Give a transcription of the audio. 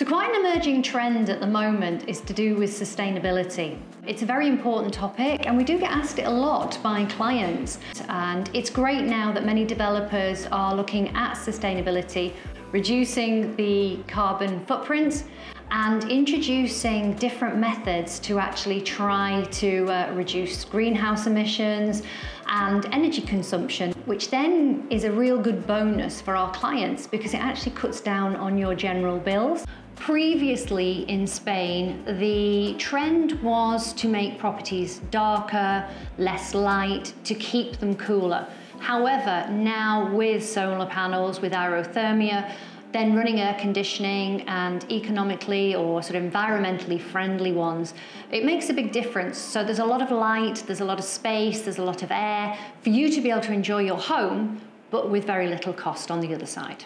So, quite an emerging trend at the moment is to do with sustainability. It's a very important topic, and we do get asked it a lot by clients. And it's great now that many developers are looking at sustainability, reducing the carbon footprint, and introducing different methods to actually try to uh, reduce greenhouse emissions and energy consumption, which then is a real good bonus for our clients because it actually cuts down on your general bills. Previously in Spain, the trend was to make properties darker, less light, to keep them cooler. However, now with solar panels, with aerothermia, then running air conditioning and economically or sort of environmentally friendly ones, it makes a big difference. So there's a lot of light, there's a lot of space, there's a lot of air for you to be able to enjoy your home, but with very little cost on the other side.